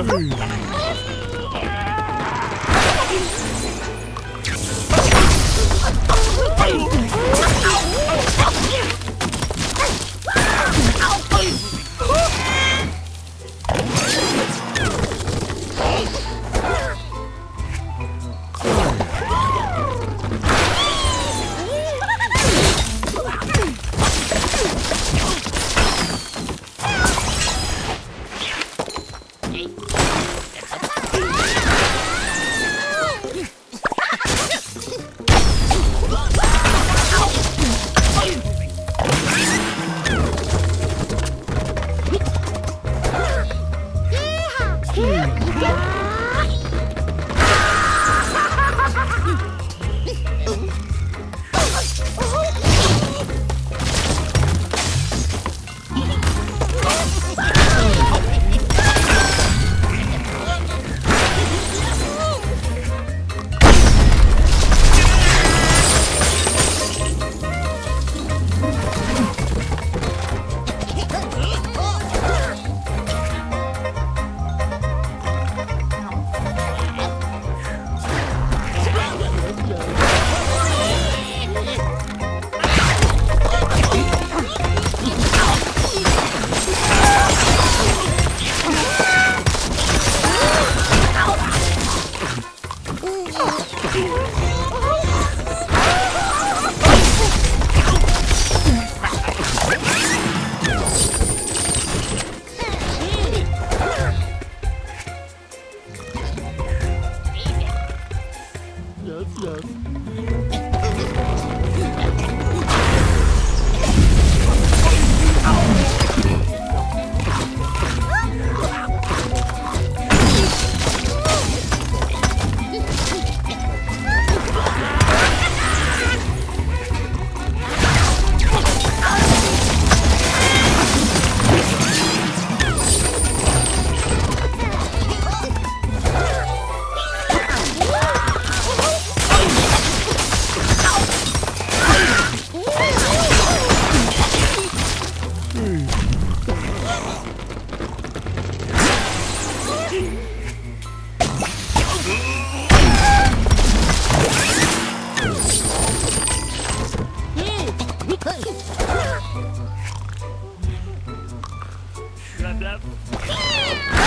Oh, Yeah!